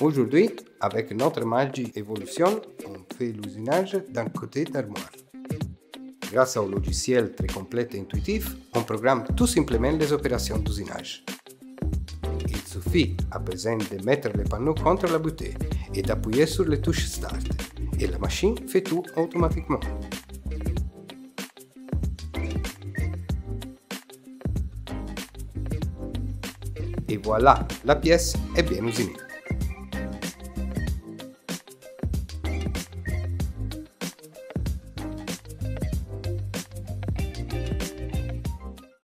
Aujourd'hui, avec notre magie évolution, on fait l'usinage d'un côté d'armoire. Grâce au logiciel très complet et intuitif, on programme tout simplement les opérations d'usinage. Il suffit à présent de mettre le panneau contre la bouteille et d'appuyer sur les touches Start, et la machine fait tout automatiquement. Et voilà, la pièce est bien usinée.